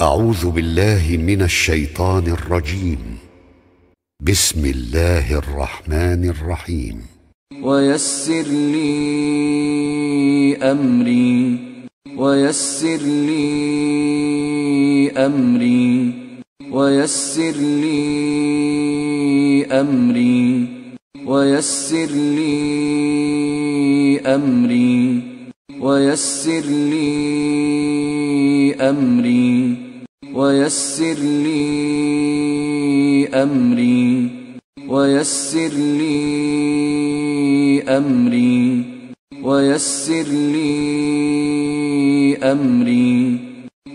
أعوذ بالله من الشيطان الرجيم. بسم الله الرحمن الرحيم. ويسر لي أمري. ويسر لي أمري. ويسر لي أمري. ويسر لي أمري. ويسر لي أمري. ويسر لي أمري ويسر لي أمري ويسر لي أمري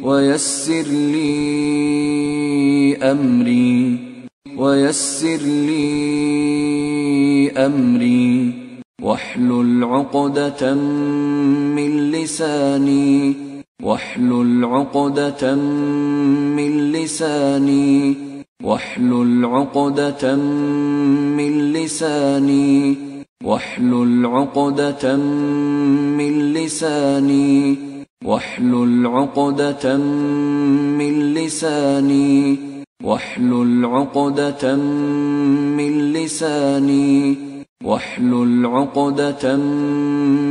ويسر لي أمري ويسر لي أمري. واحلل عقدة من لساني. واحلل عقدة من لساني واحلل عقدة من لساني واحلل عقدة من لساني واحلل عقدة من لساني واحلل عقدة من لساني واحلل عقدة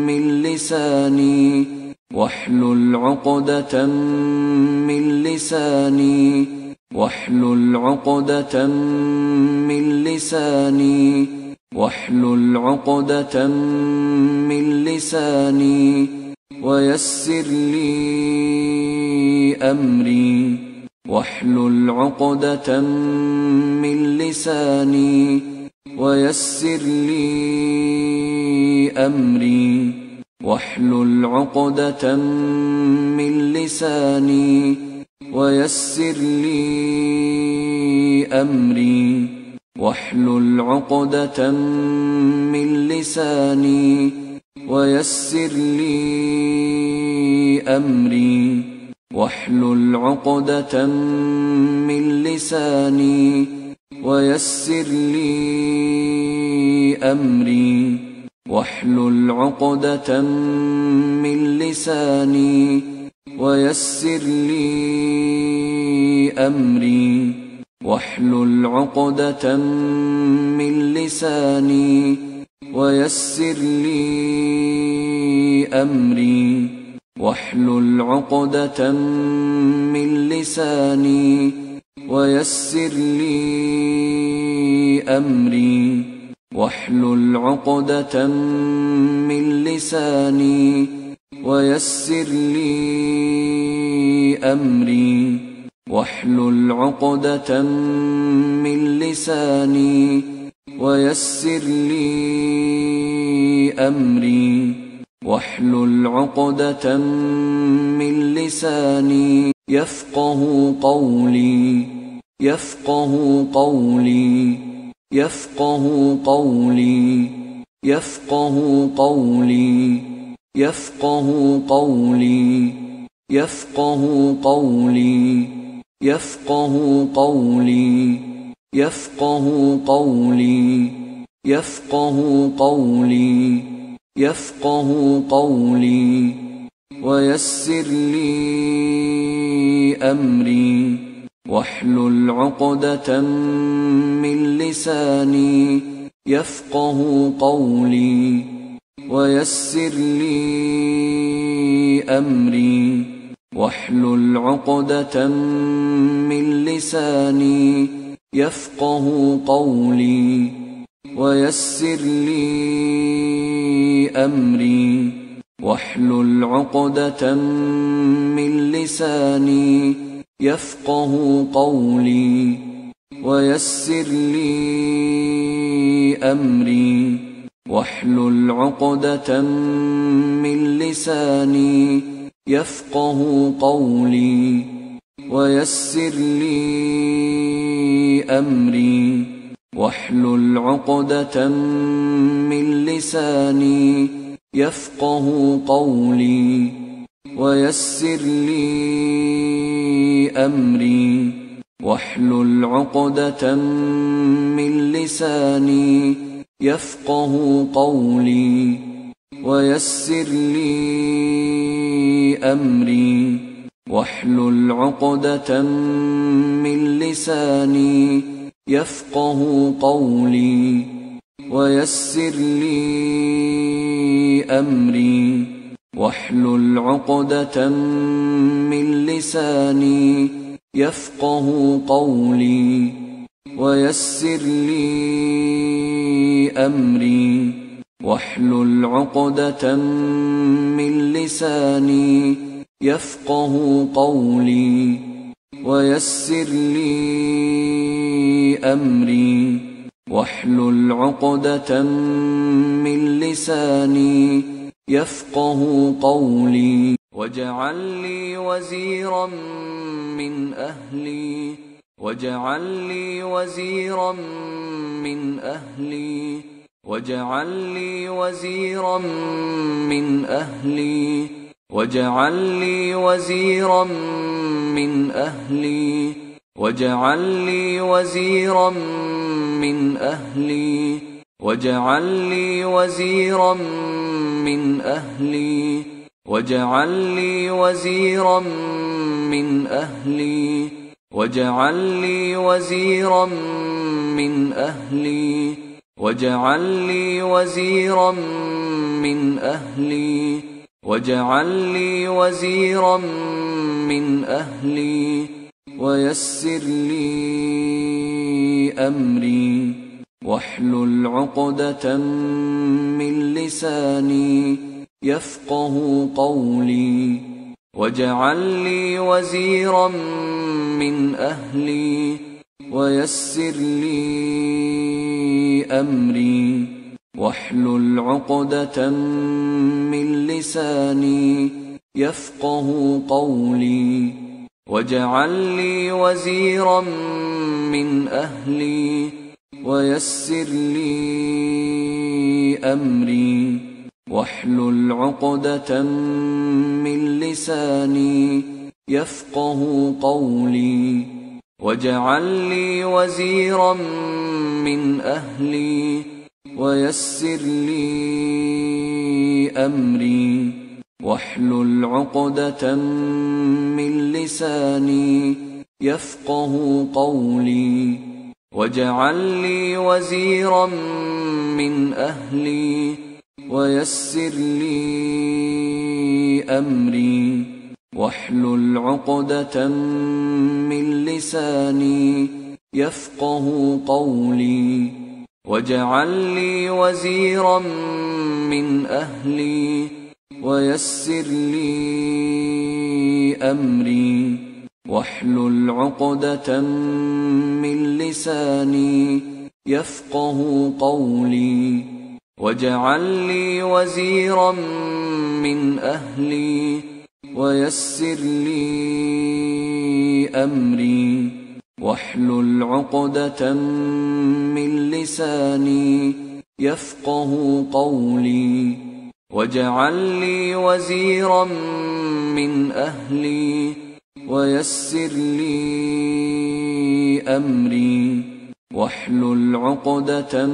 من لساني. واحلل عقدة من لساني واحلل عقدة من لساني واحلل عقدة من لساني ويسر لي أمري. واحلل عقدة من لساني ويسر لي أمري. واحلل عقدة من لساني ويسر لي أمري. واحلل عقدة من لساني ويسر لي أمري. واحلل عقدة من لساني ويسر لي أمري. واحلل عقدة من لساني ويسر لي أمري. واحلل عقدة من لساني ويسر لي أمري. واحلل عقدة من لساني ويسر لي أمري. واحلل عقدة من لساني ويسر لي أمري. واحلل عقدة من لساني ويسر لي أمري. واحلل عقدة من لساني يفقه قولي يفقه قولي. يفقه قولي يفقه قولي يفقه قولي يفقه قولي يفقه قولي يفقه قولي يفقه قولي يفقه قولي. ويسر لي أمري. واحلل عقدة من لساني يفقه قولي ويسر لي أمري. واحلل عقدة من لساني يفقه قولي ويسر لي أمري. واحلل عقدة من لساني يفقه قولي ويسر لي أمري واحلل عقدة من لساني يفقه قولي ويسر لي أمري واحلل عقدة من لساني يفقه قولي ويسر لي أمري. واحلل عقدة من لساني يفقه قولي. ويسر لي أمري. واحلل عقدة من لساني يفقه قولي. ويسر لي أمري. واحلل عقدة من لساني يفقه قولي ويسر لي أمري. واحلل عقدة من لساني يفقه قولي ويسر لي أمري. واحلل عقدة من لساني يفقه قولي واجعل لي وزيرا من أهلي واجعل لي وزيرا من أهلي واجعل لي وزيرا من أهلي واجعل لي وزيرا من أهلي واجعل لي وزيرا من أهلي واجعل لي وزيرا من أهلي واجعل لي وزيرا من أهلي واجعل لي وزيرا من أهلي واجعل لي وزيرا من أهلي واجعل لي وزيرا من أهلي ويسر لي أمري. واحلل عقدة من لساني يفقه قولي واجعل لي وزيرا من أهلي ويسر لي أمري واحلل عقدة من لساني يفقه قولي واجعل لي وزيرا من أهلي ويسر لي أمري. واحلل عقدة من لساني يفقه قولي. واجعل لي وزيرا من أهلي. ويسر لي أمري. واحلل عقدة من لساني يفقه قولي. واجعل لي وزيرا من أهلي ويسر لي أمري واحلل عقدة من لساني يفقه قولي واجعل لي وزيرا من أهلي ويسر لي أمري واحلل عقدة من لساني يفقه قولي واجعل لي وزيرا من أهلي ويسر لي أمري واحلل عقدة من لساني يفقه قولي واجعل لي وزيرا من أهلي ويسر لي أمري. واحلل عقدة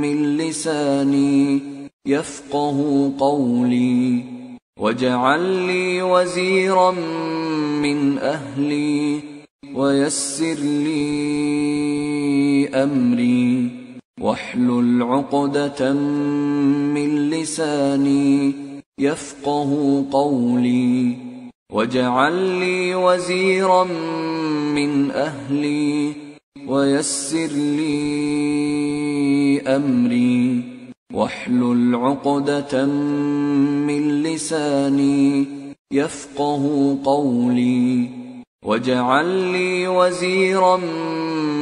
من لساني يفقه قولي. واجعل لي وزيرا من أهلي. ويسر لي أمري. واحلل عقدة من لساني يفقه قولي. واجعل لي وزيرا من أهلي ويسر لي أمري واحلل عقدة من لساني يفقه قولي واجعل لي وزيرا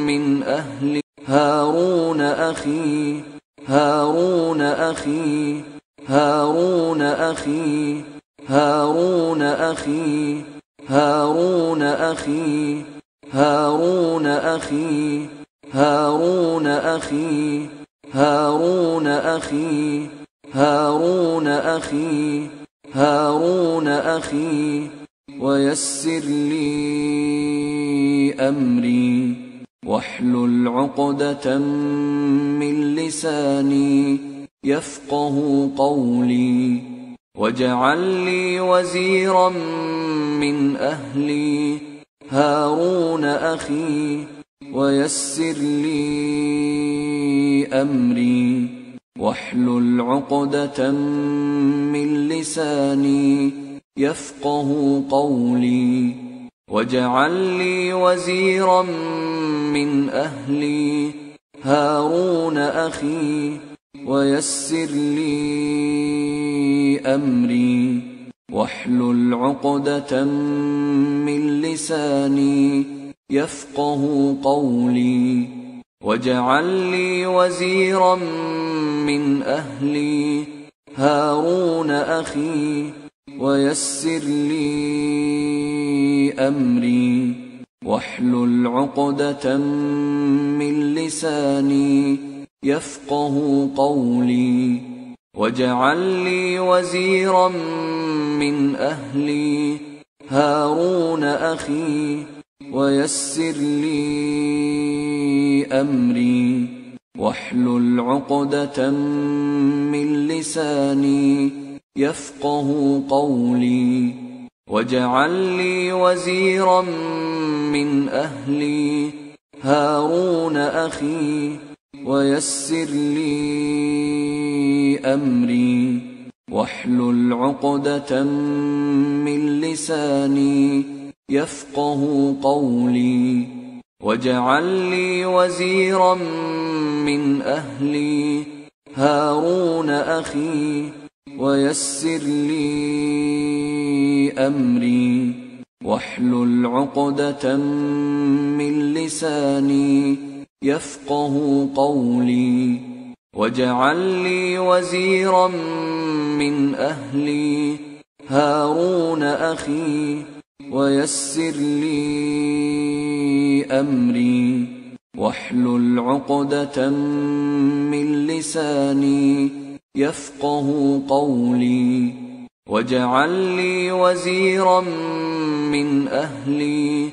من أهلي هارون أخي هارون أخي هارون أخي هارون أخي هارون أخي هارون أخي هارون أخي هارون أخي هارون أخي هارون أخي. ويسر لي أمري واحلل عقدة من لساني يفقه قولي. واجعل لي وزيرا من أهلي هارون أخي ويسر لي أمري واحلل عقدة من لساني يفقه قولي. واجعل لي وزيرا من أهلي هارون أخي ويسر لي أمري. واحلل عقدة من لساني يفقه قولي. واجعل لي وزيرا من أهلي. هارون أخي ويسر لي أمري. واحلل عقدة من لساني يفقه قولي. واجعل لي وزيرا من أهلي. هارون أخي ويسر لي أمري. واحلل عقدة من لساني. يفقه قولي. واجعل لي وزيرا من أهلي. هارون أخي ويسر لي أمري. واحلل عقدة من لساني يفقه قولي. واجعل لي وزيرا من أهلي. هارون أخي ويسر لي أمري. واحلل عقدة من لساني يفقه قولي واجعل لي وزيرا من أهلي هارون أخي ويسر لي أمري واحلل عقدة من لساني يفقه قولي واجعل لي وزيرا من أهلي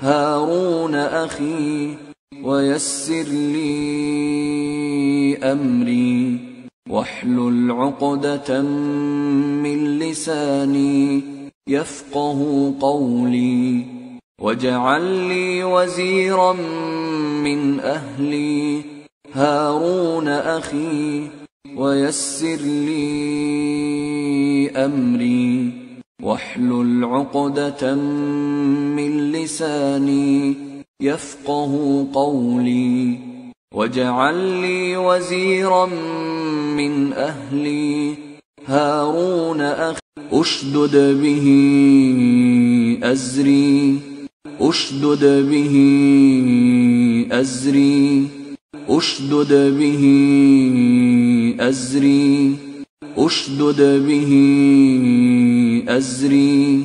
هارون أخي ويسر لي أمري. واحلل عقدة من لساني يفقه قولي. واجعل لي وزيرا من أهلي. هارون أخي ويسر لي أمري. واحلل عقدة من لساني يفقه قولي. واجعل لي وزيرا من أهلي. هارون أخي اشدد به ازري. اشدد به ازري. اشدد به ازري. اشدد به ازري.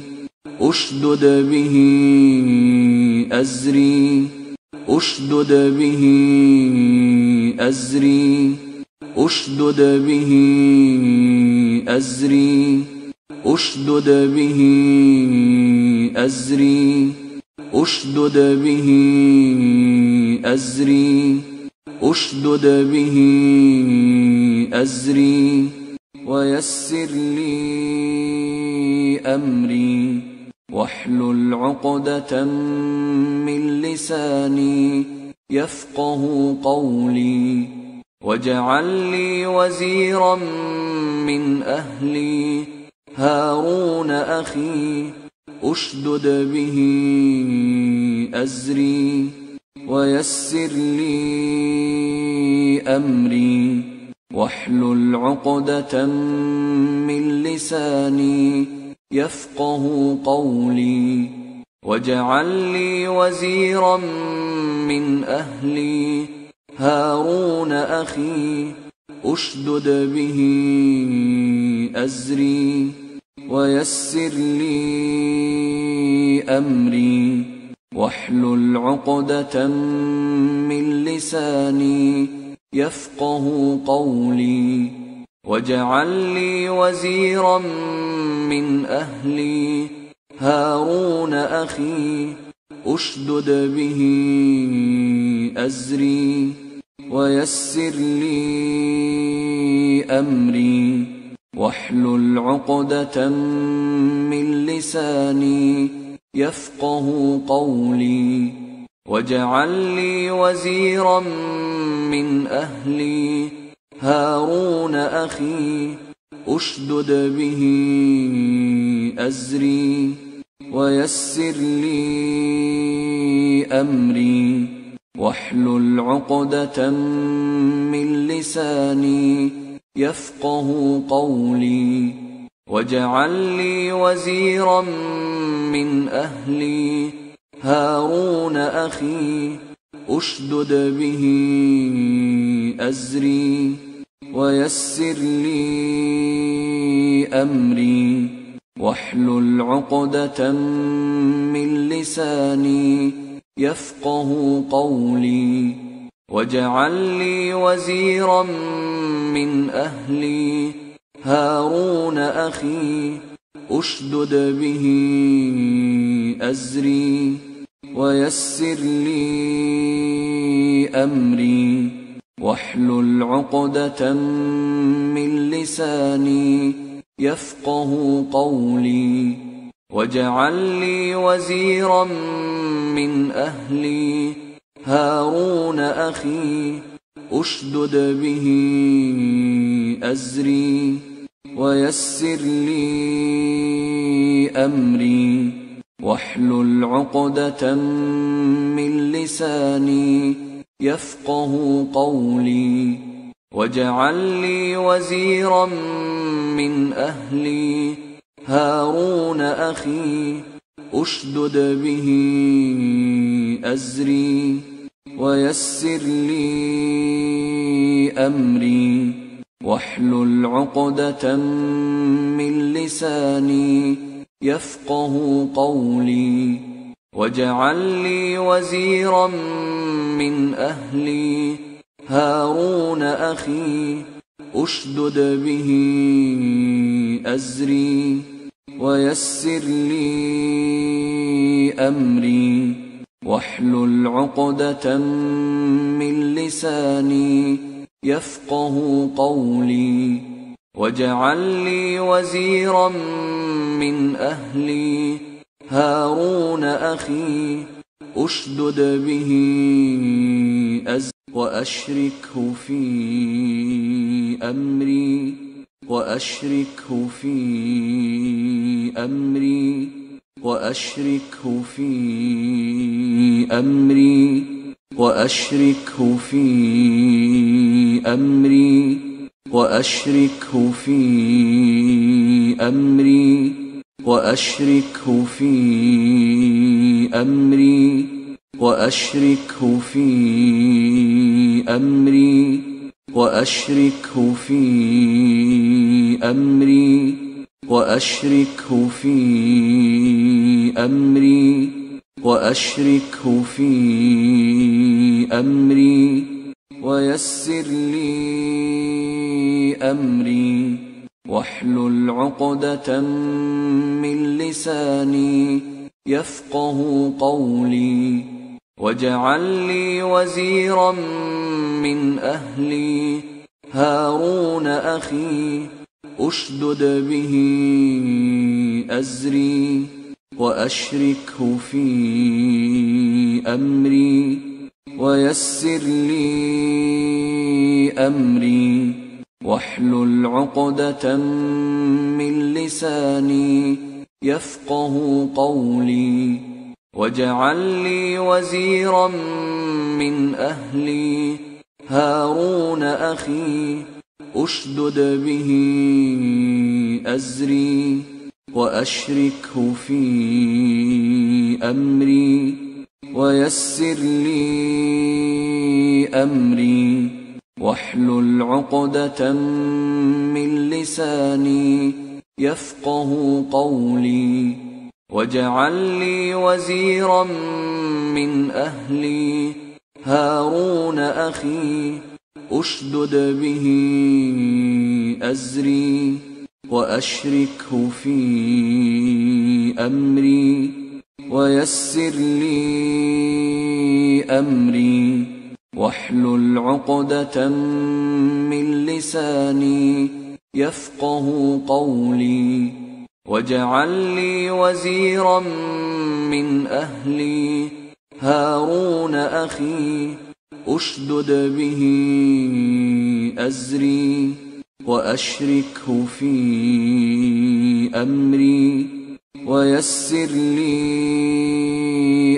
اشدد به أزري أشدد به أزري أشدد به أزري أشدد به أزري أشدد به أزري أشدد به أزري ويسر لي أمري. واحلل عقدة من لساني يفقه قولي واجعل لي وزيرا من أهلي. هارون أخي أشدد به أزري ويسر لي أمري. واحلل عقدة من لساني يفقه قولي. واجعل لي وزيرا من أهلي. هارون أخي أشدد به أزري. ويسر لي أمري. واحلل عقدة من لساني. يفقه قولي. واجعل لي وزيرا من أهلي هارون أخي أشدد به أزري ويسر لي أمري واحلل عقدة من لساني يفقه قولي واجعل لي وزيرا من أهلي هارون أخي أشدد به أزري ويسر لي أمري واحلل عقدة من لساني يفقه قولي واجعل لي وزيرا من أهلي. هارون أخي أشدد به أزري. ويسر لي أمري. واحلل عقدة من لساني يفقه قولي. واجعل لي وزيرا من أهلي. هارون أخي أشدد به أزري. ويسر لي أمري. واحلل عقدة من لساني يفقه قولي واجعل لي وزيرا من أهلي هارون أخي أشدد به أزري ويسر لي أمري واحلل عقدة من لساني يفقه قولي واجعل لي وزيرا من أهلي. هارون أخي أشدد به أزري ويسر لي أمري. واحلل عقدة من لساني يفقه قولي واجعل لي وزيرا من أهلي هارون أخي أشدد به أزري ويسر لي أمري واحلل عقدة من لساني يفقه قولي. واجعل لي وزيرا من أهلي هارون أخي أشدد به أز وأشركه في أمري وأشركه في أمري وأشركه في أمري وأشركه في أمري وأشركه في أمري. وأشركه في أمري وأشركه في أمري وأشركه في أمري وأشركه في أمري وأشركه في أمري. ويسر لي أمري. واحلل عقدة من لساني يفقه قولي واجعل لي وزيرا من أهلي هارون أخي أشدد به أزري وأشركه في أمري ويسر لي أمري واحلل عقدة من لساني يفقه قولي واجعل لي وزيرا من أهلي هارون أخي أشدد به أزري وأشركه في أمري ويسر لي أمري واحلل عقدة من لساني يفقه قولي واجعل لي وزيرا من أهلي هارون أخي أشدد به أزري وأشركه في أمري ويسر لي أمري واحلل عقدة من لساني يفقه قولي واجعل لي وزيرا من أهلي هارون أخي أشدد به أزري وأشركه في أمري ويسر لي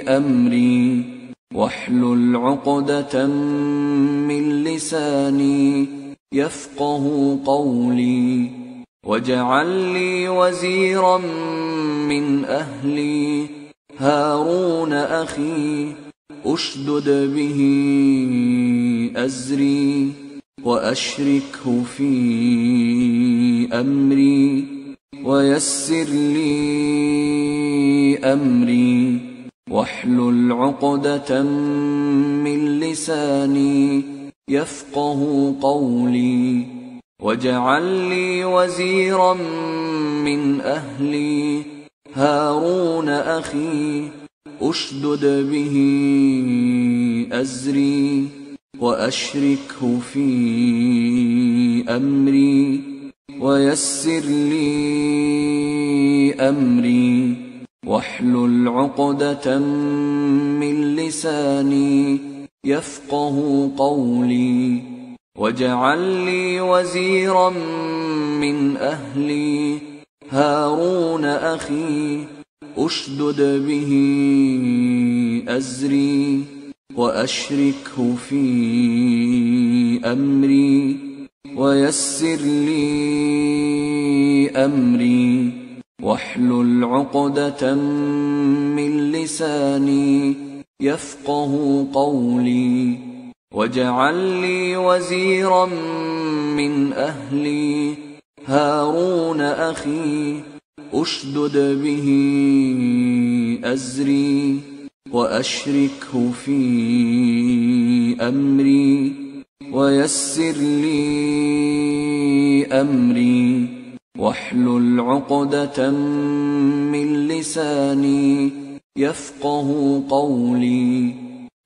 أمري واحلل عقدة من لساني يفقه قولي واجعل لي وزيرا من أهلي. هارون أخي أشدد به أزري وأشركه في أمري ويسر لي أمري. واحلل عقدة من لساني يفقه قولي واجعل لي وزيرا من أهلي هارون أخي أشدد به أزري وأشركه في أمري ويسر لي أمري واحلل عقدة من لساني يفقه قولي واجعل لي وزيرا من أهلي هارون أخي أشدد به أزري وأشركه في أمري ويسر لي أمري واحلل عقدة من لساني يفقه قولي واجعل لي وزيرا من أهلي هارون أخي أشدد به أزري وأشركه في أمري ويسر لي أمري واحلل عقدة من لساني يفقه قولي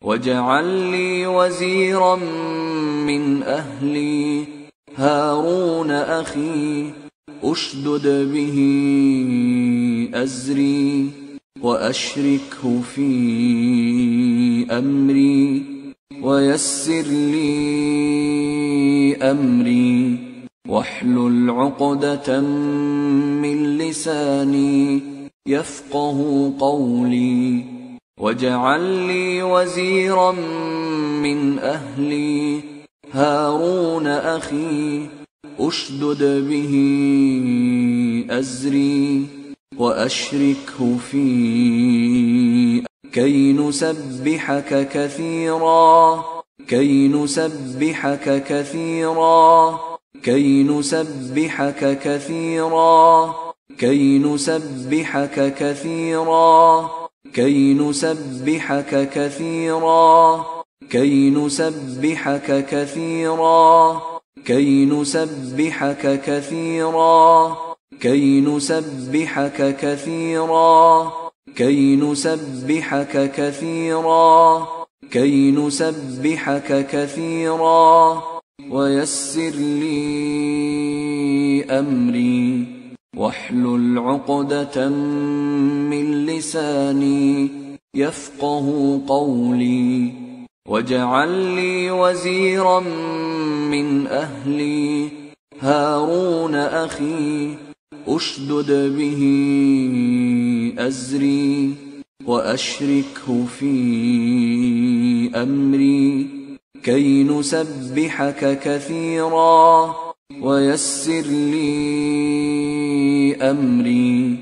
واجعل لي وزيرا من أهلي هارون أخي أشدد به أزري وأشركه في أمري ويسر لي أمري واحلل عقدة من لساني يفقه قولي واجعل لي وزيرا من أهلي. هارون أخي أشدد به أزري وأشركه في كي نسبحك كثيرا كي نسبحك كثيرا. كي نسبحك كثيرا كي نسبحك كثيرا كي نسبحك كثيرا كي نسبحك كثيرا كي نسبحك كثيرا كي نسبحك كثيرا كي نسبحك كثيرا كي نسبحك كثيرا. ويسر لي أمري واحلل عقدة من لساني يفقه قولي واجعل لي وزيرا من أهلي هارون أخي أشدد به أزري وأشركه في أمري كي نسبحك كثيرا ويسر لي أمري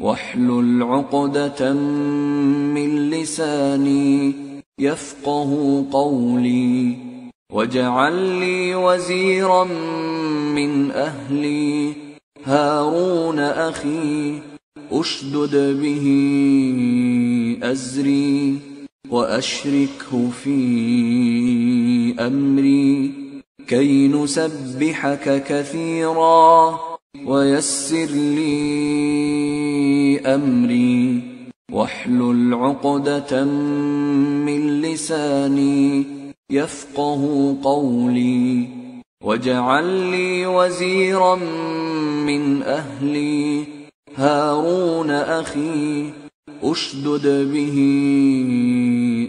واحلل عقدة من لساني يفقه قولي واجعل لي وزيرا من أهلي هارون أخي أشدد به أزري وأشركه في أمري كي نسبحك كثيرا ويسر لي أمري واحلل عقدة من لساني يفقه قولي واجعل لي وزيرا من أهلي هارون أخي أشدد به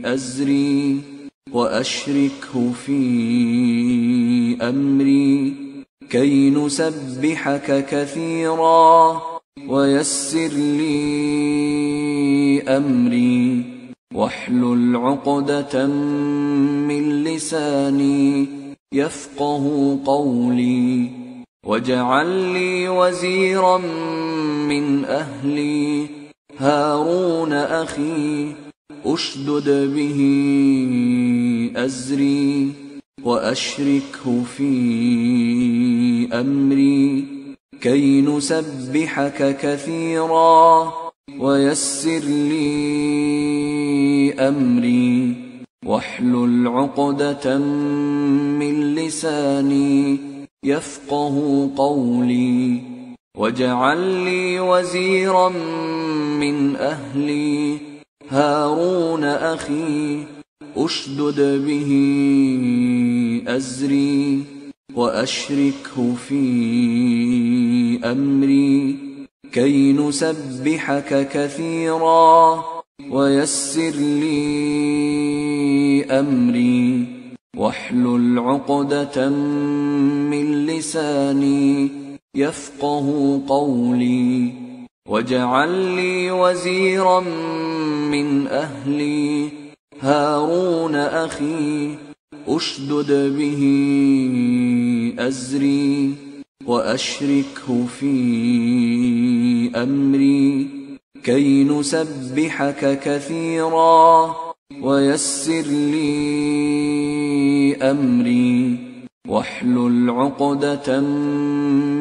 أزري وأشركه في أمري كي نسبحك كثيرا ويسر لي أمري واحلل عقدة من لساني يفقه قولي واجعل لي وزيرا من أهلي هارون أخي أشدد به أزري وأشركه في أمري كي نسبحك كثيرا ويسر لي أمري. واحلل عقدة من لساني يفقه قولي. واجعل لي وزيرا من أهلي هارون أخي أشدد به أزري وأشركه في أمري كي نسبحك كثيرا ويسر لي أمري واحلل عقدة من لساني يفقه قولي واجعل لي وزيرا من أهلي هارون أخي أشدد به أزري وأشركه في أمري كي نسبحك كثيرا ويسر لي أمري واحلل عقدة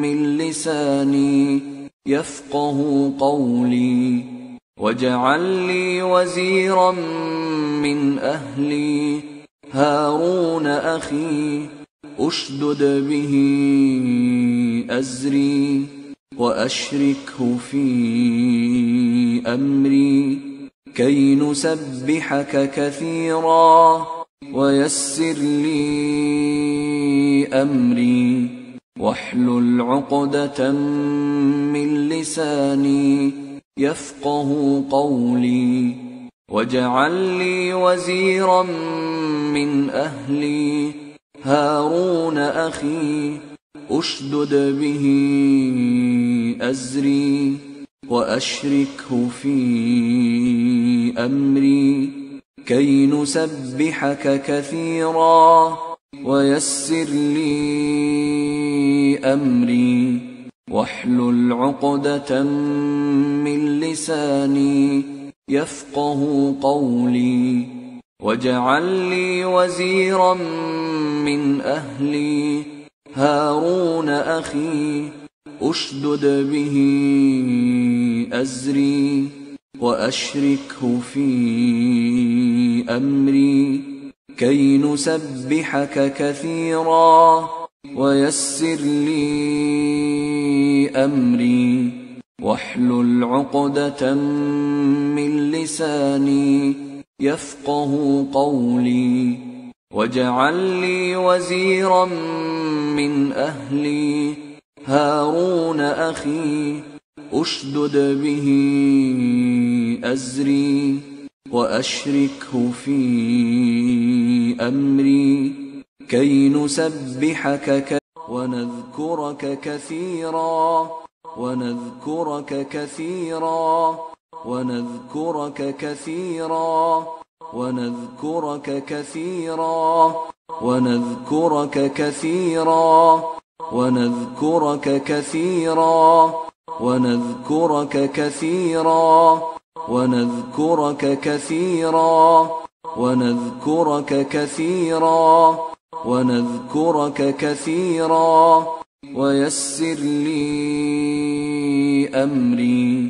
من لساني يفقه قولي واجعل لي وزيرا من أهلي هارون أخي أشدد به أزري وأشركه في أمري كي نسبحك كثيرا ويسر لي أمري واحلل عقدة من لساني يفقه قولي واجعل لي وزيرا من أهلي هارون أخي أشدد به أزري وأشركه في أمري كي نسبحك كثيرا ويسر لي أمري واحلل عقدة من لساني يفقه قولي واجعل لي وزيرا من أهلي هارون أخي أشدد به أزري وأشركه في أمري كي نسبحك كثيرا ويسر لي أمري واحلل عقدة من لساني يفقه قولي واجعل لي وزيرا من أهلي هارون أخي أشدد به أزري وأشركه في أمري كي نسبحك ونذكرك كثيرا ونذكرك كثيرا ونذكرك كثيرا ونذكرك كثيرا ونذكرك كثيرا ونذكرك كثيرا ونذكرك كثيرا ونذكرك كثيرا. ونذكرك كثيرا ونذكرك كثيرا ويسر لي أمري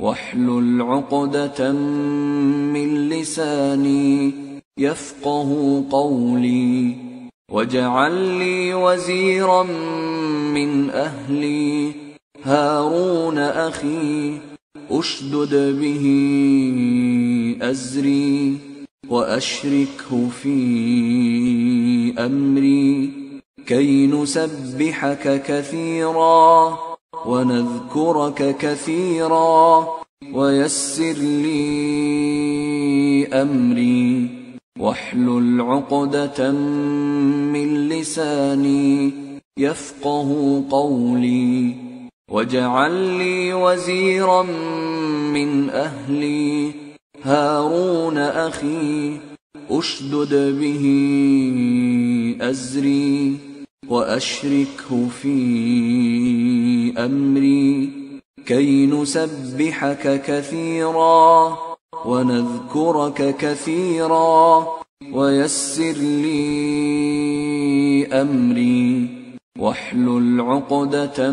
واحلل عقدة من لساني يفقه قولي واجعل لي وزيرا من أهلي هارون أخي أشدد به أزري. وأشركه في أمري كي نسبحك كثيرا ونذكرك كثيرا ويسر لي أمري واحلل عقدة من لساني يفقه قولي واجعل لي وزيرا من أهلي هارون أخي أشدد به أزري وأشركه في أمري كي نسبحك كثيرا ونذكرك كثيرا ويسر لي أمري. واحلل عقدة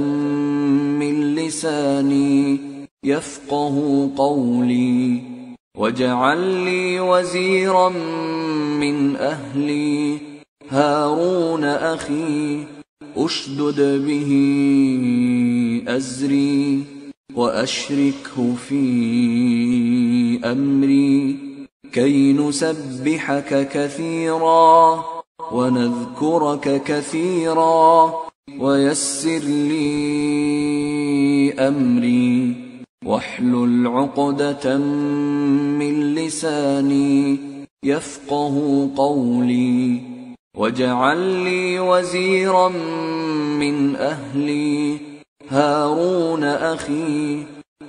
من لساني يفقه قولي. واجعل لي وزيرا من أهلي هارون أخي اشدد به ازري واشركه في امري كي نسبحك كثيرا ونذكرك كثيرا ويسر لي امري واحلل عقدة من لساني يفقه قولي واجعل لي وزيرا من أهلي هارون أخي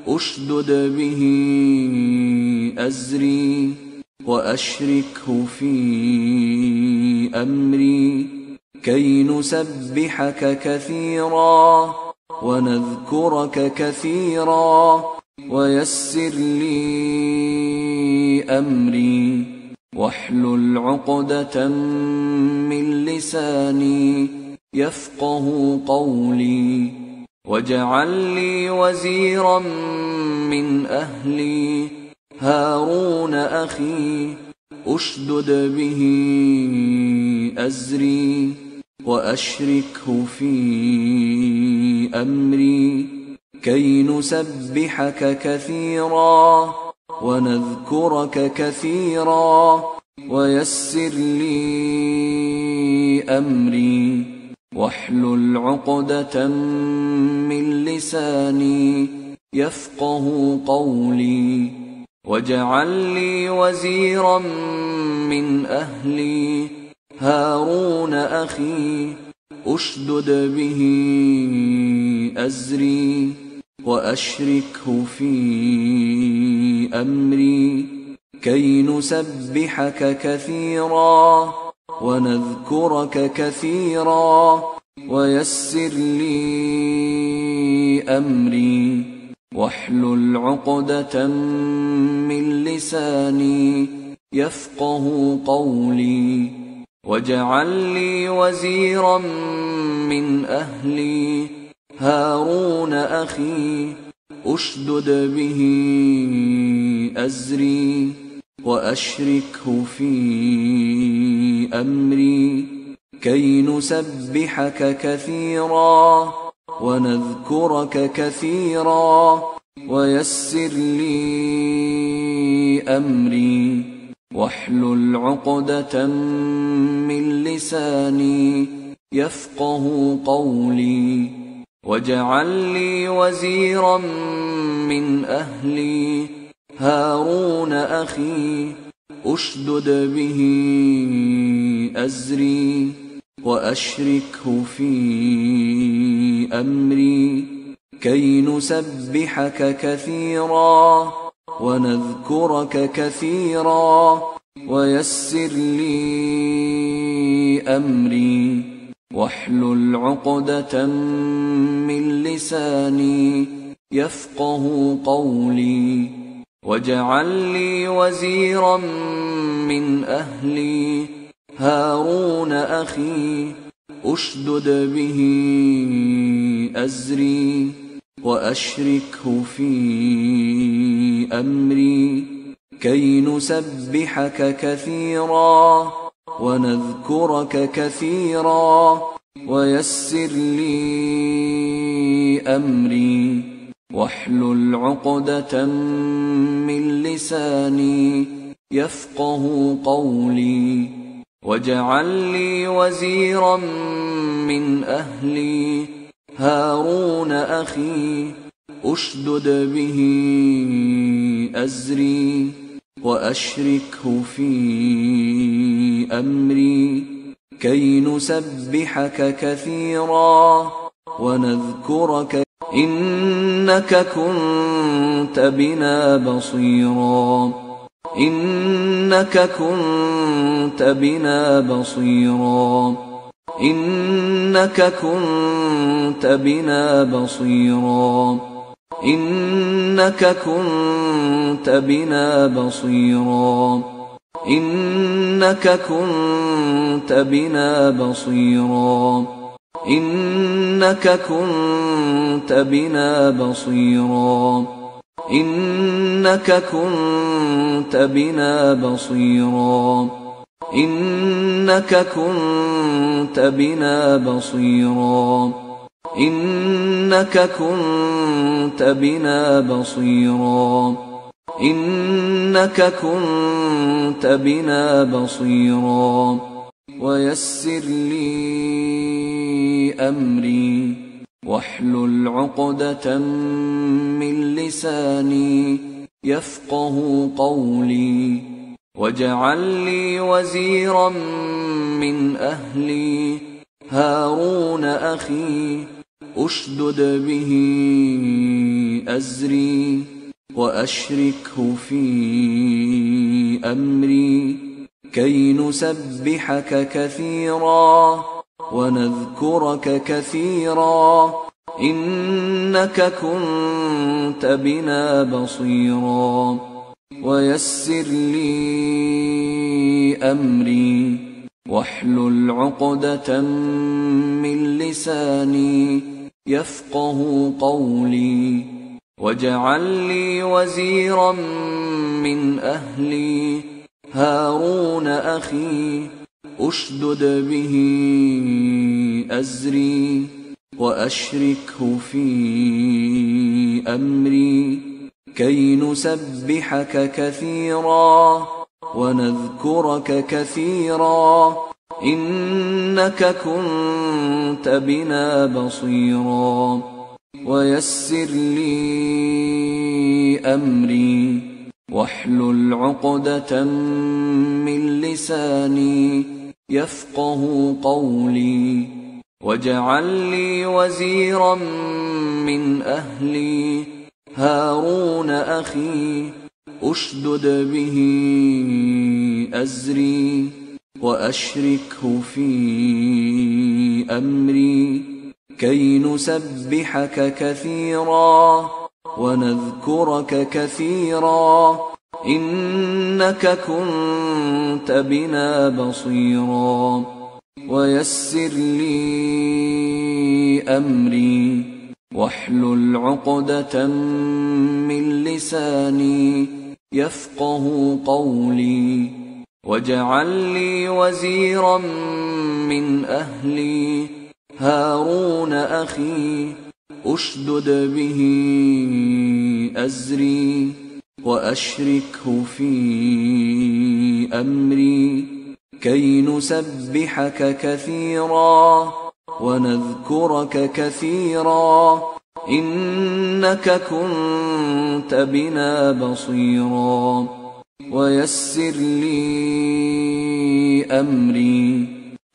أشدد به أزري وأشركه في أمري كي نسبحك كثيرا ونذكرك كثيرا ويسر لي أمري واحلل عقدة من لساني يفقه قولي واجعل لي وزيرا من أهلي هارون أخي أشدد به أزري وأشركه في أمري كي نسبحك كثيرا ونذكرك كثيرا ويسر لي أمري واحلل عقدة من لساني يفقه قولي واجعل لي وزيرا من أهلي هارون أخي أشدد به أزري وأشركه في أمري كي نسبحك كثيرا ونذكرك كثيرا ويسر لي أمري. واحلل عقدة من لساني يفقه قولي. واجعل لي وزيرا من أهلي هارون أخي اشدد به ازري واشركه في امري كي نسبحك كثيرا ونذكرك كثيرا ويسر لي امري واحلل عقدة من لساني يفقه قولي واجعل لي وزيرا من أهلي هارون أخي أشدد به أزري وأشركه في أمري كي نسبحك كثيرا ونذكرك كثيرا ويسر لي أمري واحلل عقدة من لساني يفقه قولي واجعل لي وزيرا من أهلي هارون أخي أشدد به أزري وأشركه في أمري كي نسبحك كثيرا ونذكرك كثيرا ويسر لي أمري واحلل عقدة من لساني يفقه قولي واجعل لي وزيرا من أهلي هارون أخي أشدد به أزري وأشركه في أمري كي نسبحك كثيرا ونذكرك إنك كنت بنا بصيرا. إنك كنت بنا بصيرا. إنك كنت بنا بصيرا. إنك كنت بنا بصيرا. إنك كنت بنا بصيرا. إنك كنت بنا بصيرا. إنك كنت بنا بصيرا. إنك كنت بنا بصيرا. إنك كنت بنا بصيرا. إنك كنت بنا بصيرا. ويسر لي أمري. واحلل عقدة من لساني يفقه قولي. واجعل لي وزيرا من أهلي هارون أخي أشدد به أزري وأشركه في أمري كي نسبحك كثيرا ونذكرك كثيرا إنك كنت بنا بصيرا ويسر لي أمري. واحلل عقدة من لساني يفقه قولي. واجعل لي وزيرا من أهلي. هارون أخي أشدد به أزري. وأشركه في أمري. كي نسبحك كثيرا ونذكرك كثيرا إنك كنت بنا بصيرا ويسر لي أمري واحلل عقدة من لساني يفقه قولي واجعل لي وزيرا من أهلي هارون أخي أشدد به أزري وأشركه في أمري كي نسبحك كثيرا ونذكرك كثيرا إنك كنت بنا بصيرا. ويسر لي أمري. واحلل عقدة من لساني يفقه قولي واجعل لي وزيرا من أهلي هارون أخي أشدد به أزري وأشركه في أمري كي نسبحك كثيرا ونذكرك كثيرا إنك كنت بنا بصيرا ويسر لي أمري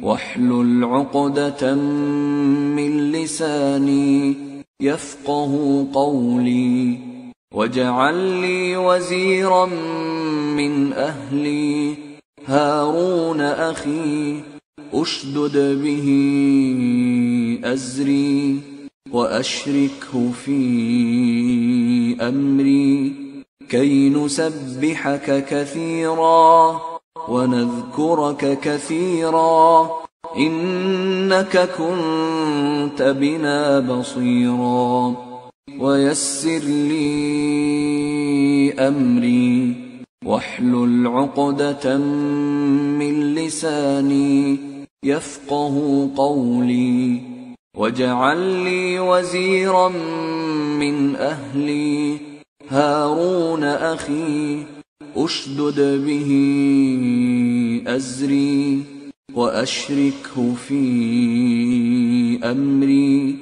واحلل عقدة من لساني يفقه قولي واجعل لي وزيرا من أهلي هارون أخي أشدد به أزري وأشركه في أمري كي نسبحك كثيرا ونذكرك كثيرا إنك كنت بنا بصيرا ويسر لي أمري واحلل عقدة من لساني يفقه قولي واجعل لي وزيرا من أهلي هارون أخي أشدد به أزري وأشركه في أمري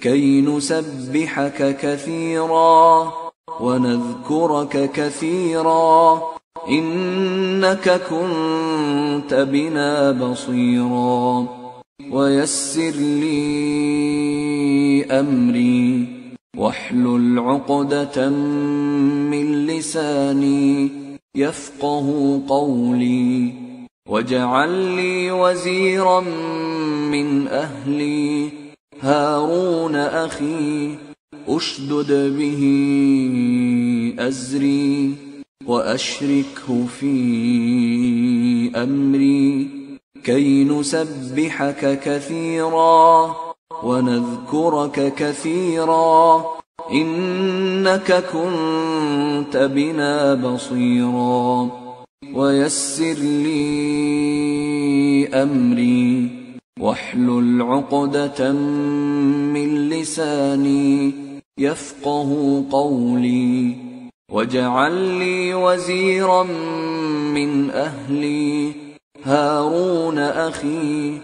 كي نسبحك كثيرا ونذكرك كثيرا إنك كنت بنا بصيرا. ويسر لي أمري. واحلل عقدة من لساني. يفقه قولي. واجعل لي وزيرا من أهلي. هارون أخي أشدد به أزري. وأشركه في أمري كي نسبحك كثيرا ونذكرك كثيرا إنك كنت بنا بصيرا ويسر لي أمري واحلل عقدة من لساني يفقه قولي واجعل لي وزيرا من أهلي. هارون أخي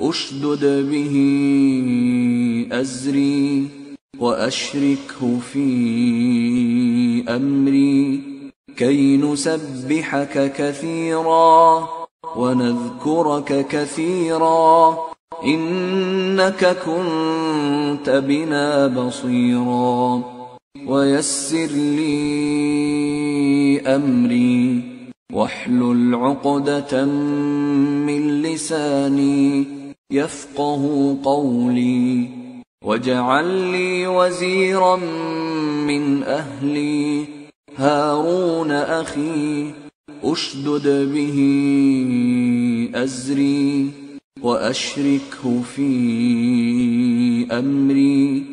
اشدد به ازري واشركه في امري. كي نسبحك كثيرا ونذكرك كثيرا. انك كنت بنا بصيرا. ويسر لي أمري واحلل عقدة من لساني يفقه قولي واجعل لي وزيرا من أهلي هارون أخي أشدد به أزري وأشركه في أمري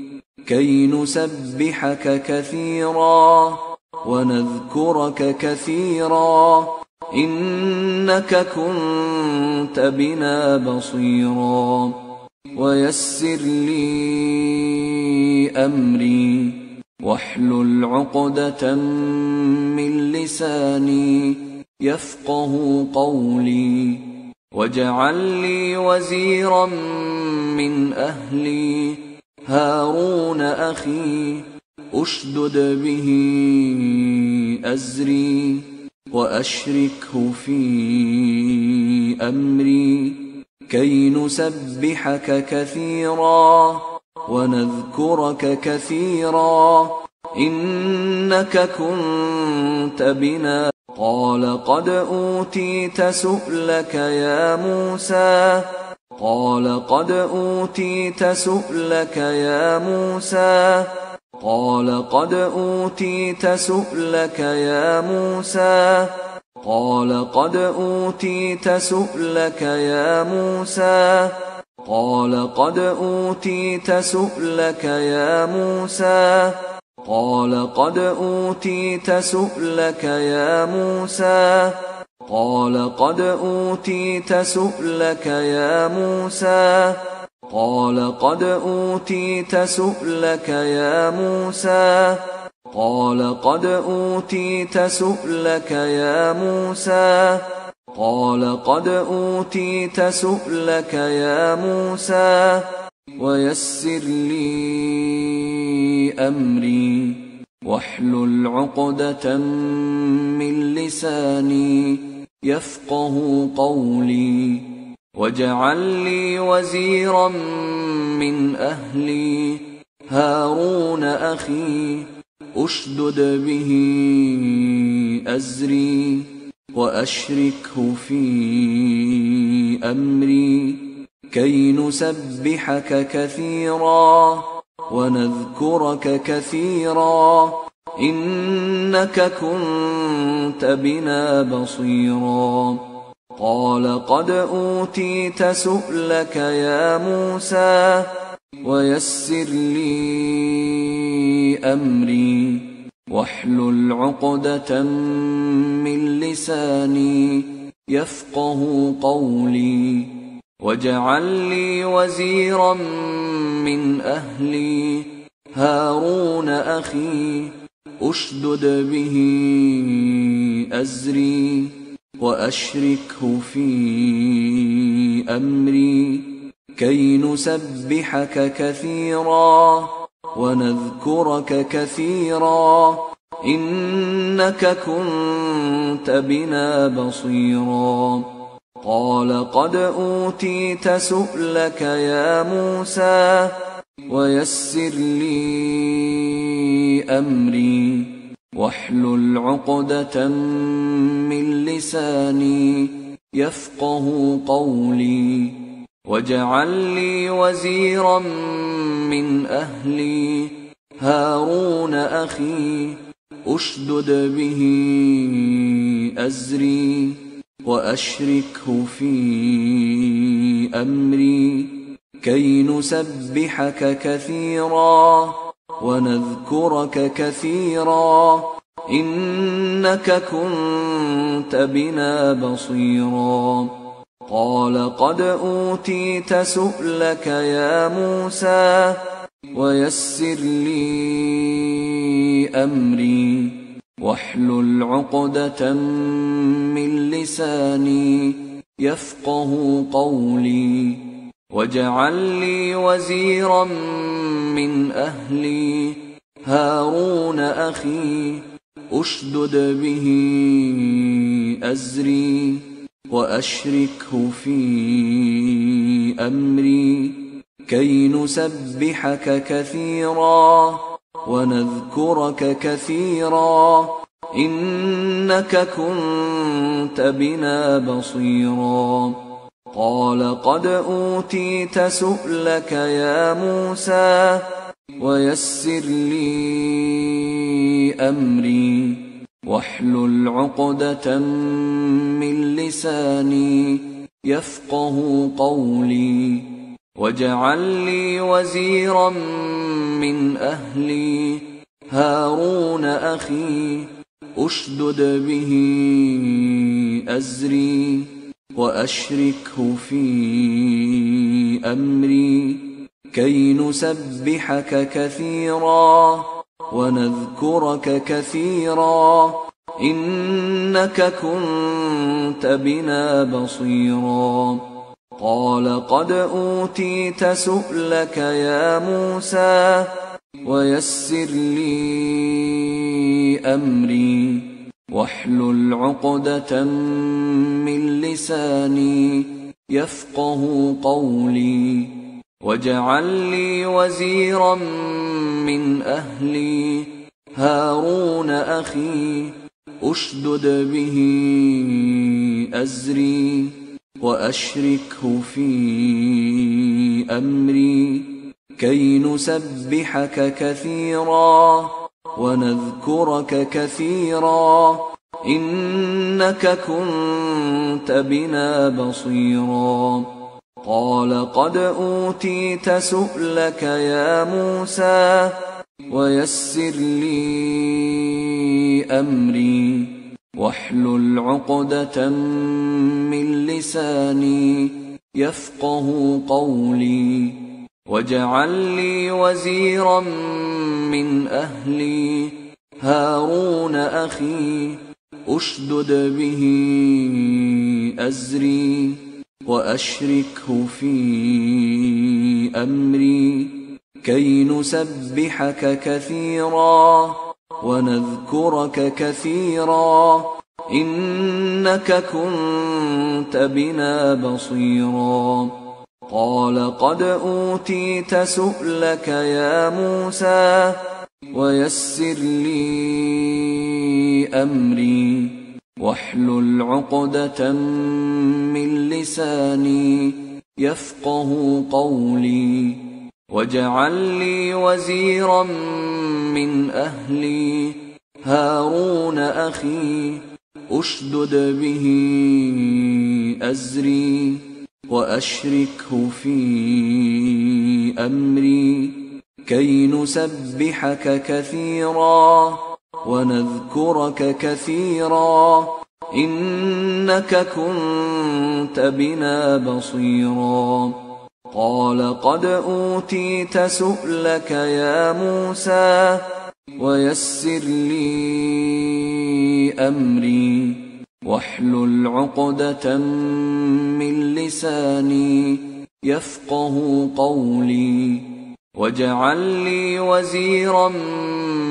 كي نسبحك كثيرا ونذكرك كثيرا إنك كنت بنا بصيرا ويسر لي أمري واحلل عقدة من لساني يفقه قولي واجعل لي وزيرا من أهلي هارون أخي أشدد به أزري وأشركه في أمري كي نسبحك كثيرا ونذكرك كثيرا إنك كنت بنا. قال قد أوتيت سؤلك يا موسى قال قد أوتيت سؤلك يا موسى. قال قد أوتيت سؤلك يا موسى. قال قد أوتيت سؤلك يا موسى. قال قد أوتيت سؤلك يا موسى. قال قد أوتيت سؤلك يا موسى. قال قد أوتيت سؤلك يا موسى. قال قد أوتيت سؤلك يا موسى. قال قد أوتيت سؤلك يا موسى. قال قد أوتيت سؤلك يا موسى. ويسر لي أمري. واحلل عقدة من لساني. يفقه قولي واجعل لي وزيرا من أهلي هارون أخي أشدد به أزري وأشركه في أمري كي نسبحك كثيرا ونذكرك كثيرا إنك كنت بنا بصيرا. قال قد أوتيت سؤلك يا موسى ويسر لي أمري. واحلل عقدة من لساني يفقه قولي. واجعل لي وزيرا من أهلي. هارون أخي أشدد به أزري وأشركه في أمري كي نسبحك كثيرا ونذكرك كثيرا إنك كنت بنا بصيرا قال قد أوتيت سؤلك يا موسى ويسر لي أمري. واحلل عقدة من لساني يفقه قولي. واجعل لي وزيرا من أهلي. هارون أخي أشدد به أزري. وأشركه في أمري. كي نسبحك كثيرا ونذكرك كثيرا إنك كنت بنا بصيرا قال قد أوتيت سؤلك يا موسى ويسر لي أمري واحلل عقدة من لساني يفقه قولي واجعل لي وزيرا من أهلي هارون أخي اشدد به ازري واشركه في امري كي نسبحك كثيرا ونذكرك كثيرا انك كنت بنا بصيرا قال قد أوتيت سؤلك يا موسى ويسر لي أمري واحلل عقدة من لساني يفقه قولي واجعل لي وزيرا من أهلي هارون أخي أشدد به أزري وأشركه في أمري كي نسبحك كثيرا ونذكرك كثيرا إنك كنت بنا بصيرا قال قد أوتيت سؤلك يا موسى ويسر لي أمري واحلل عقدة من لساني يفقه قولي واجعل لي وزيرا من أهلي هارون أخي أشدد به أزري وأشركه في أمري كي نسبحك كثيرا ونذكرك كثيرا إنك كنت بنا بصيرا قال قد أوتيت سؤلك يا موسى ويسر لي أمري واحلل عقدة من لساني يفقه قولي واجعل لي وزيرا من أهلي هارون أخي أشدد به أزري وأشركه في أمري. كي نسبحك كثيرا ونذكرك كثيرا إنك كنت بنا بصيرا. قال قد أوتيت سؤلك يا موسى ويسر لي أمري واحلل عقدة من لساني يفقه قولي واجعل لي وزيرا من أهلي هارون أخي أشدد به أزري وأشركه في أمري كي نسبحك كثيرا ونذكرك كثيرا إنك كنت بنا بصيرا قال قد أوتيت سؤلك يا موسى ويسر لي أمري واحلل عقدة من لساني يفقه قولي واجعل لي وزيرا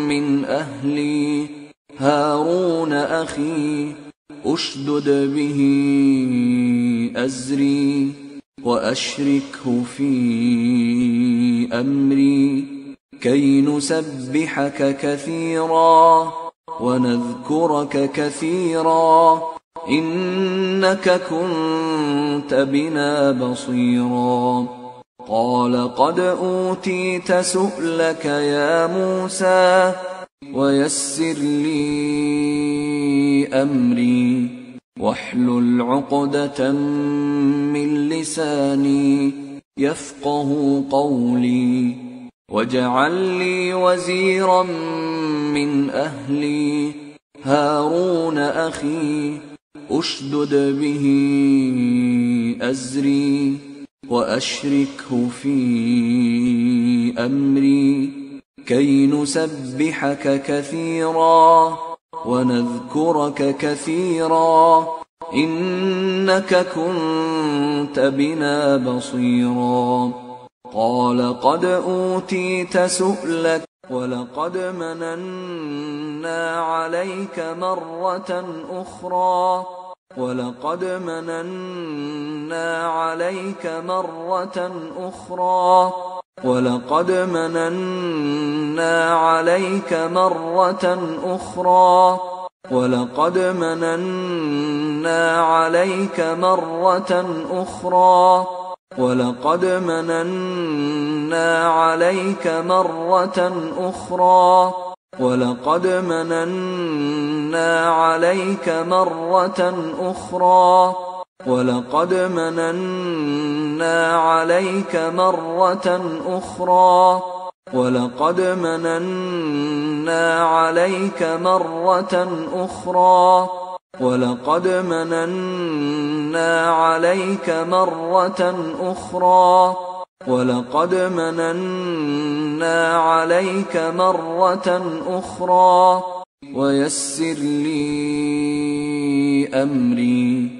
من أهلي هارون أخي أشدد به أزري وأشركه في أمري كي نسبحك كثيرا ونذكرك كثيرا. إنك كنت بنا بصيرا. قال قد أوتيت سؤلك يا موسى ويسر لي أمري. واحلل عقدة من لساني يفقه قولي. واجعل لي وزيرا من أهلي. هارون أخي أشدد به أزري وأشركه في أمري. كي نسبحك كثيرا ونذكرك كثيرا إنك كنت بنا بصيرا. قال قد أوتيت سؤلك ولقد مننا عليك مرة أخرى. ولقد مننا عليك مرة أخرى. ولقد مننا عليك مرة أخرى. ولقد مننا عليك مرة أخرى. ولقد مننا عليك مرة أخرى. ولقد مننا عليك مرة أخرى. ولقد مننا عليك مرة أخرى. ولقد مننا عليك مرة أخرى. ولقد مننا عليك مرة أخرى. ولقد مننا عليك مرة أخرى. ويسر لي أمري.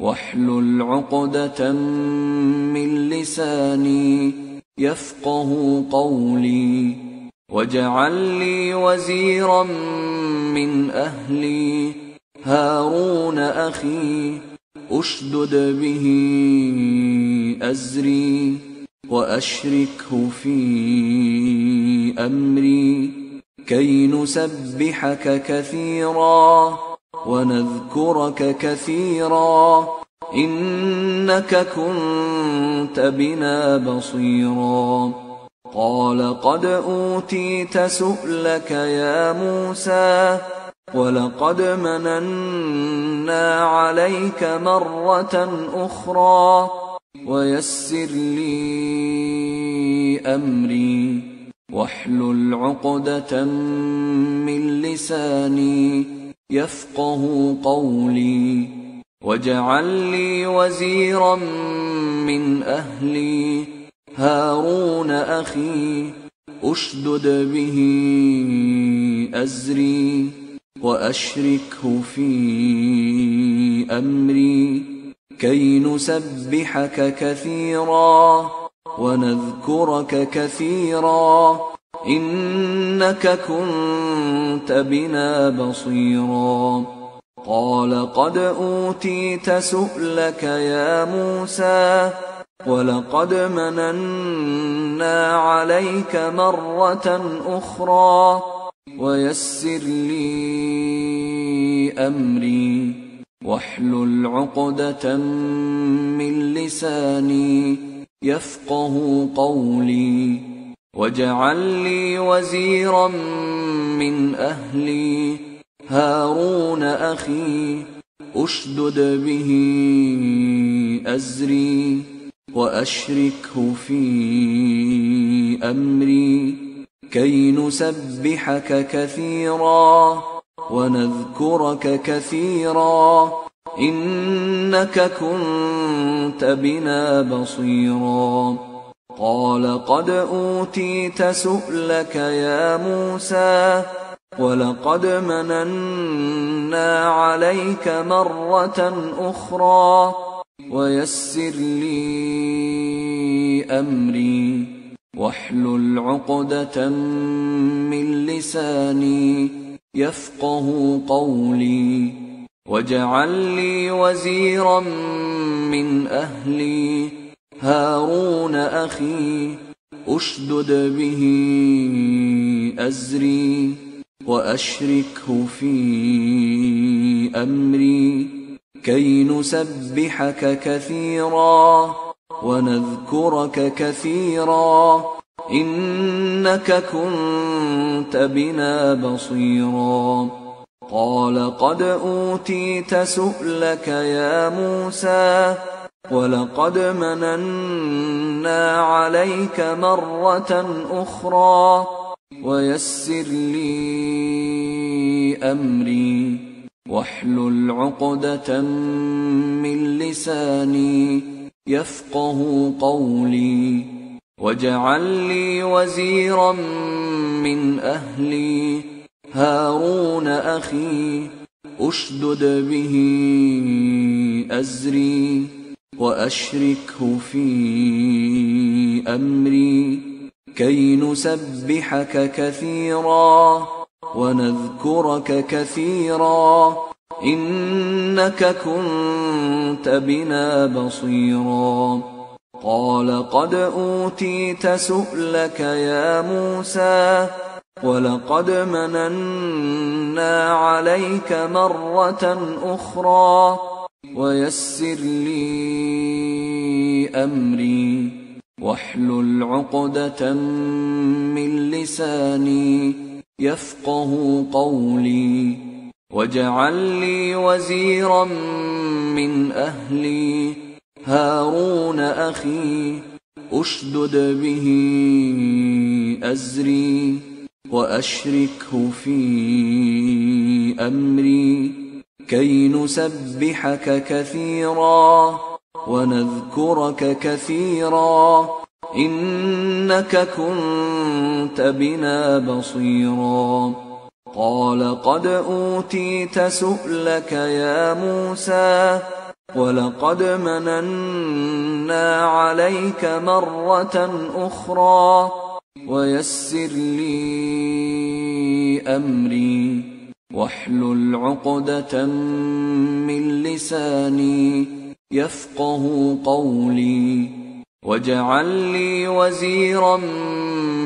واحلل عقدة من لساني يفقه قولي. واجعل لي وزيرا من أهلي. هارون أخي أشدد به أزري وأشركه في أمري كي نسبحك كثيرا ونذكرك كثيرا إنك كنت بنا بصيرا. قال قد أوتيت سؤلك يا موسى ولقد مننا عليك مرة أخرى ويسر لي أمري واحلل عقدة من لساني يفقه قولي واجعل لي وزيرا من أهلي هارون أخي أشدد به أزري وأشركه في أمري كي نسبحك كثيرا ونذكرك كثيرا إنك كنت بنا بصيرا قال قد أوتيت سؤلك يا موسى ولقد مننا عليك مرة أخرى ويسر لي أمري. واحلل عقدة من لساني يفقه قولي. واجعل لي وزيرا من أهلي. هارون أخي أشدد به أزري. وأشركه في أمري. كي نسبحك كثيرا ونذكرك كثيرا إنك كنت بنا بصيرا قال قد أوتيت سؤلك يا موسى ولقد مننا عليك مرة أخرى ويسر لي أمري واحلل عقدة من لساني يفقه قولي واجعل لي وزيرا من أهلي هارون أخي أشدد به أزري وأشركه في أمري كي نسبحك كثيرا ونذكرك كثيرا. إنك كنت بنا بصيرا. قال قد أوتيت سؤلك يا موسى ولقد مننا عليك مرة أخرى. ويسر لي أمري واحلل عقدة من لساني. يفقه قولي واجعل لي وزيرا من أهلي هارون أخي أشدد به أزري وأشركه في أمري كي نسبحك كثيرا ونذكرك كثيرا إنك كنت بنا بصيرا. قال قد أوتيت سؤلك يا موسى ولقد مننا عليك مرة أخرى ويسر لي أمري واحلل عقدة من لساني يفقه قولي. واجعل لي وزيرا من أهلي هارون أخي أشدد به أزري وأشركه في أمري كي نسبحك كثيرا ونذكرك كثيرا إنك كنت بنا بصيرا قال قد أوتيت سؤلك يا موسى ولقد مننا عليك مرة أخرى ويسر لي أمري واحلل عقدة من لساني يفقه قولي واجعل لي وزيرا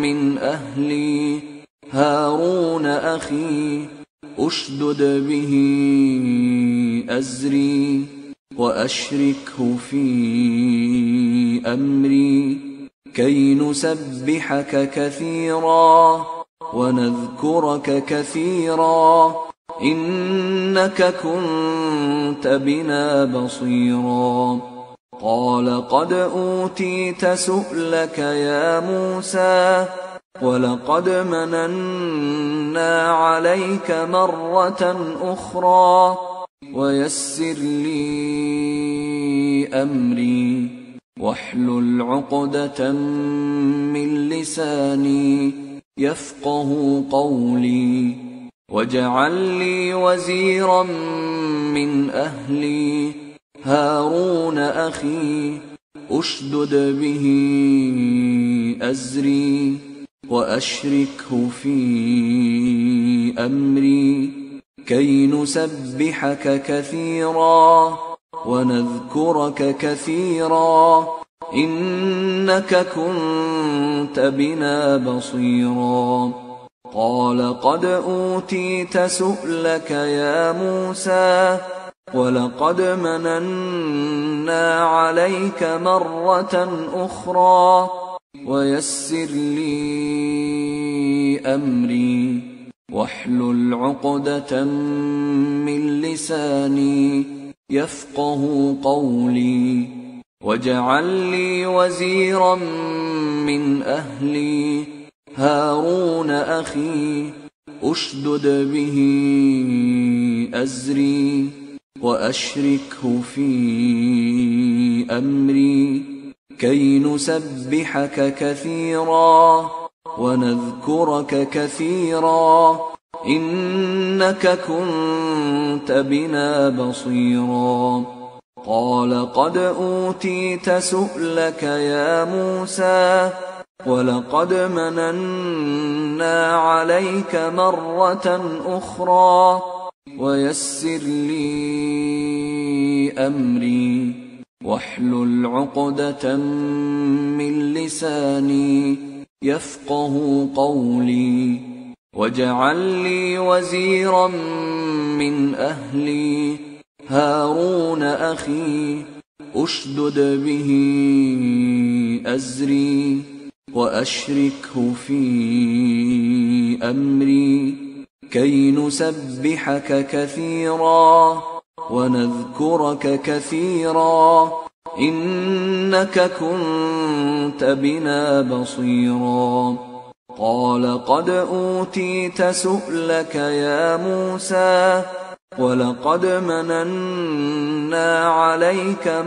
من أهلي هارون أخي أشدد به أزري وأشركه في أمري كي نسبحك كثيرا ونذكرك كثيرا إنك كنت بنا بصيراً. قال قد أوتيت سؤلك يا موسى ولقد مننا عليك مرة أخرى ويسر لي أمري واحلل عقدة من لساني يفقه قولي واجعل لي وزيرا من أهلي هارون أخي أشدد به أزري وأشركه في أمري كي نسبحك كثيرا ونذكرك كثيرا إنك كنت بنا بصيرا قال قد أوتيت سؤلك يا موسى ولقد مننا عليك مرة أخرى ويسر لي أمري واحلل عقدة من لساني يفقه قولي واجعل لي وزيرا من أهلي هارون أخي أشدد به أزري وأشركه في أمري كي نسبحك كثيرا ونذكرك كثيرا إنك كنت بنا بصيرا قال قد أوتيت سؤلك يا موسى ولقد مننا عليك مرة أخرى ويسر لي أمري واحلل عقدة من لساني يفقه قولي واجعل لي وزيرا من أهلي هارون أخي أشدد به أزري وأشركه في أمري كي نسبحك كثيرا ونذكرك كثيرا إنك كنت بنا بصيرا قال قد أوتيت سؤلك يا موسى ولقد مننا عليك